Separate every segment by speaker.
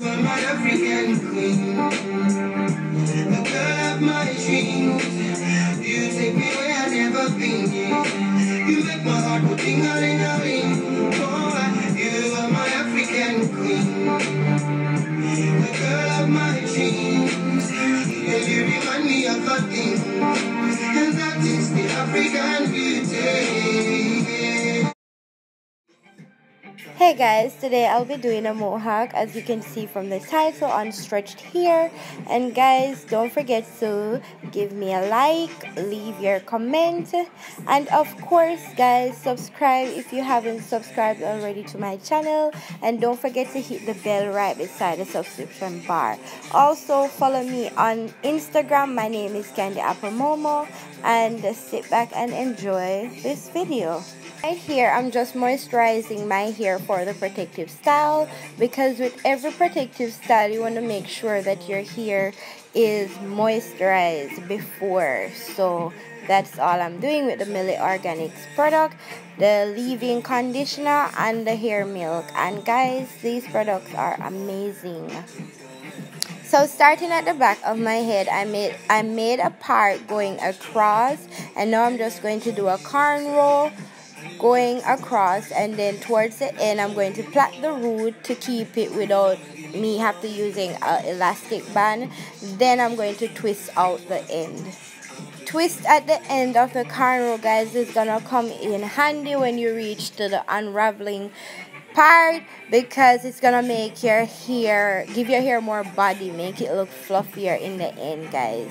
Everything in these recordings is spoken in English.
Speaker 1: my African queen, the girl of my dreams. You take me where I've never been. You make my heart go ding a ling a
Speaker 2: Hey guys, today I'll be doing a mohawk as you can see from the title on stretched here. And guys, don't forget to give me a like, leave your comment, and of course, guys, subscribe if you haven't subscribed already to my channel. And don't forget to hit the bell right beside the subscription bar. Also, follow me on Instagram. My name is Candy Apple Momo, and sit back and enjoy this video. Right here, I'm just moisturizing my hair for the protective style because with every protective style, you want to make sure that your hair is moisturized before. So that's all I'm doing with the Mielle Organics product, the leave-in conditioner, and the hair milk. And guys, these products are amazing. So starting at the back of my head, I made I made a part going across, and now I'm just going to do a cornrow going across and then towards the end I'm going to plait the root to keep it without me have to using an elastic band. Then I'm going to twist out the end. Twist at the end of the cornrow guys is gonna come in handy when you reach to the unraveling part because it's gonna make your hair give your hair more body make it look fluffier in the end guys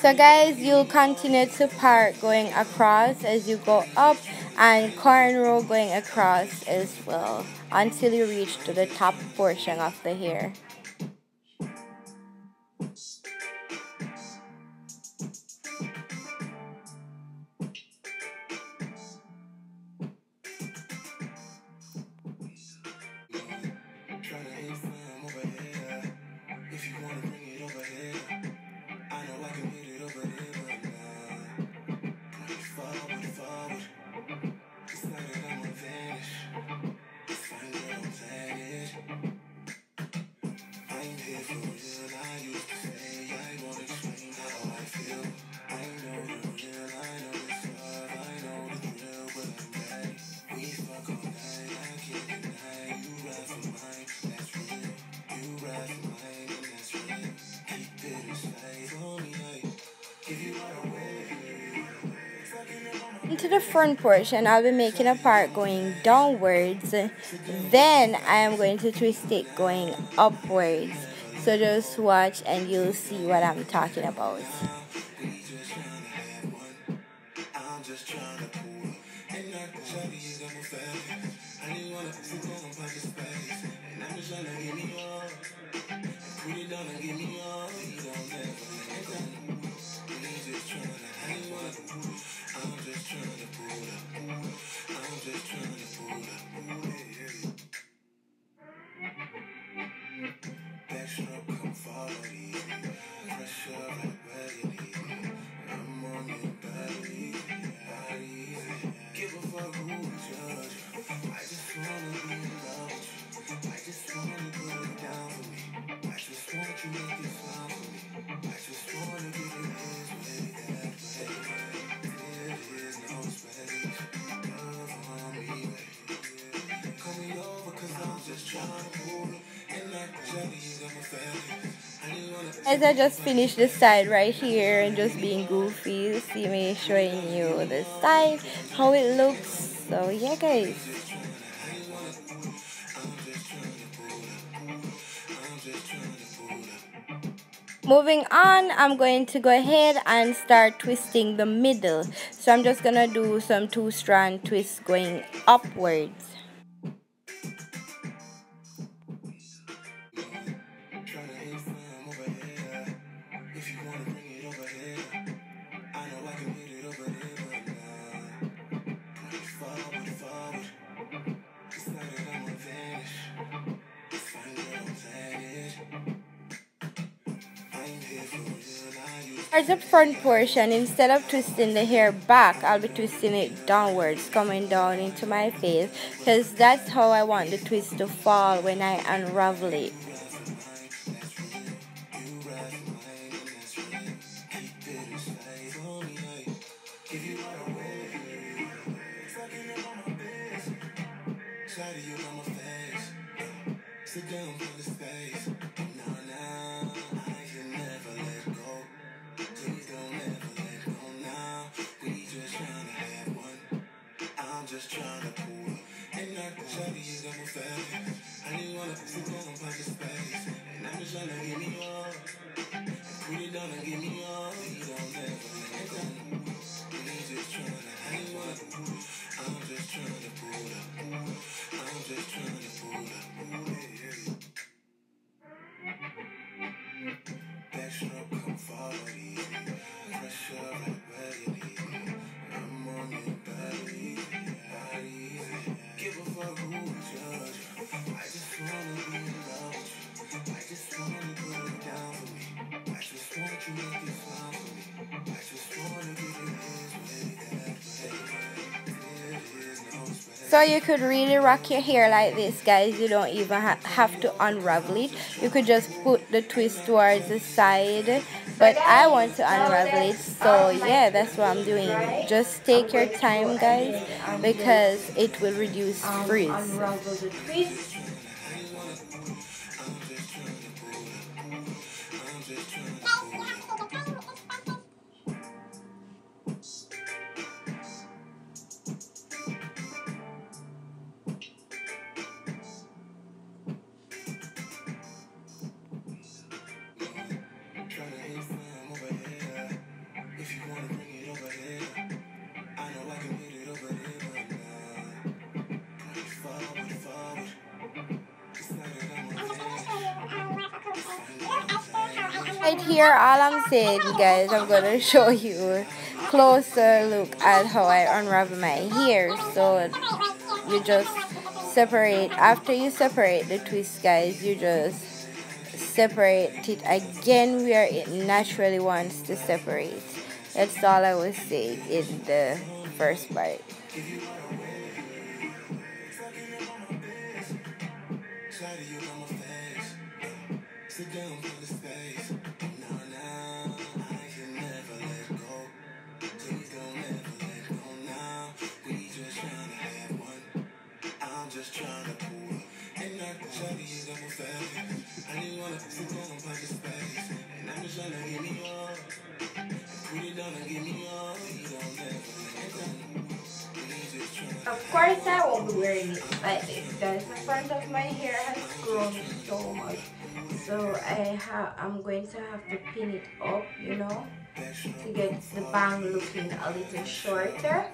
Speaker 2: So guys, you'll continue to part going across as you go up and cornrow going across as well until you reach to the top portion of the hair. Into the front portion I'll be making a part going downwards. Then I am going to twist it going upwards. So just watch and you'll see what I'm talking about I just wanna be loved. I just wanna put it down for me. I just want you to make for me. I just wanna get this way, that way. There is no space. Love on me. I'm just trying to pull it. As I just finished the side right here and just being goofy, see me showing you the side, how it looks. So yeah guys. Moving on, I'm going to go ahead and start twisting the middle. So I'm just going to do some two strand twists going upwards. As the front portion, instead of twisting the hair back, I'll be twisting it downwards, coming down into my face, because that's how I want the twist to fall when I unravel it. To get me and get me off. So you could really rock your hair like this guys. You don't even ha have to unravel it. You could just put the twist towards the side. But I want to unravel it. So yeah, that's what I'm doing. Just take your time guys because it will reduce frizz. Right here all I'm saying guys I'm gonna show you closer look at how I unravel my hair. So you just separate after you separate the twist guys you just separate it. Again where it naturally wants to separate. That's all I was saying in the first part. Down Of course I won't be wearing it this guys. The front of my hair has grown so much. So I have I'm going to have to pin it up, you know, to get the bang looking a little shorter.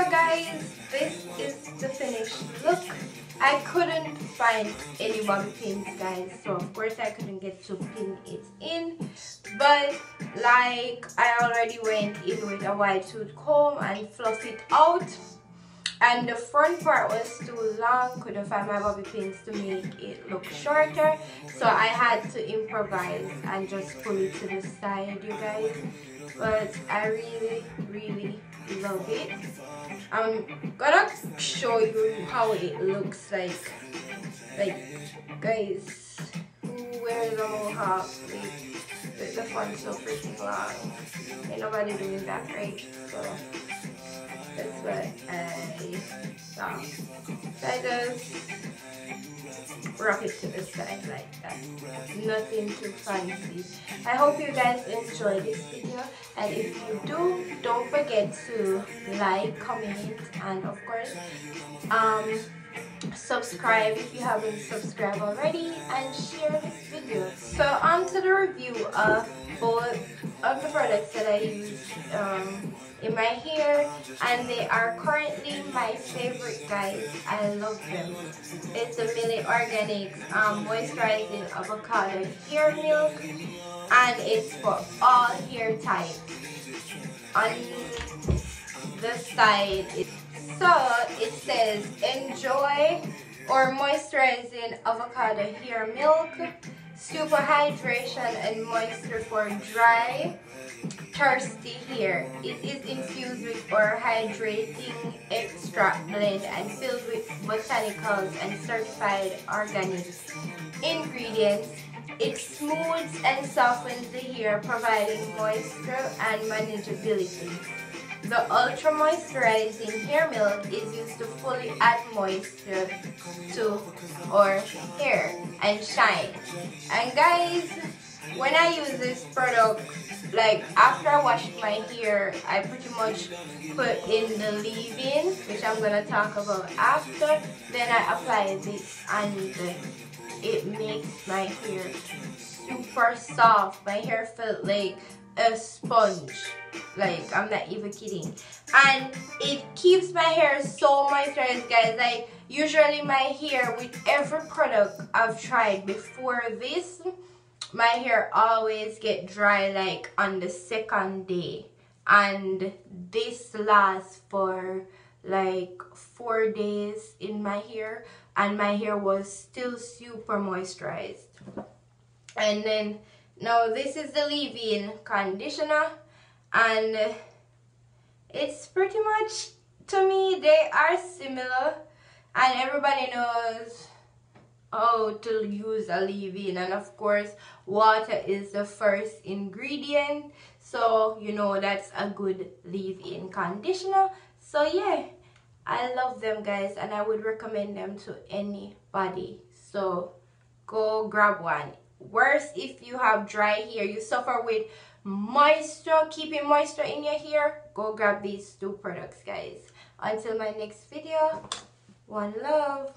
Speaker 2: So guys, this is the finished look. I couldn't find any bobby pins guys. So of course I couldn't get to pin it in. But like I already went in with a wide tooth comb and fluff it out. And the front part was too long. Couldn't find my bobby pins to make it look shorter. So I had to improvise and just pull it to the side you guys. But I really really Um, love it I'm gonna show you how it looks like. Like guys who wears a mohawk with, the front so freaking long. Ain't nobody doing that right? So that's what I saw. So I
Speaker 3: wrap it to the side like that nothing too fancy i hope you guys enjoy this video. And if you do don't forget to like comment and of course um subscribe if you haven't subscribed already and share this video. So on to the review of both of the products that i use um, in my hair and they are currently my favorite guys. I love them. It's the Mielle Organics um, moisturizing avocado hair milk and it's for all hair types. On the side so it says enjoy or moisturizing avocado hair milk super hydration and moisture for dry thirsty hair. It is infused with our hydrating extract blend and filled with botanicals and certified organic ingredients. It smooths and softens the hair, providing moisture and manageability. The Ultra Moisturizing Hair Milk is used to fully add moisture to our hair and shine. And guys, when I use this product, like after I wash my hair, I pretty much put in the leave-in, which I'm gonna talk about after. Then I apply this and it makes my hair super soft. My hair felt like a sponge. Like i'm not even kidding. And it keeps my hair. So moisturized guys like usually my hair with every product i've tried. Before this my hair always get dry like on the second day. And this lasts for like four days in my hair and my hair was still super moisturized. And then now this is the leave-in conditioner and it's pretty much to me they are similar and everybody knows how to use a leave-in. And of course water is the first ingredient so you know that's a good leave-in conditioner so yeah I love them guys and I would recommend them to anybody. So go grab one. Worse if you have dry hair you suffer with moisture keeping moisture in your hair go grab these two products guys. Until my next video one love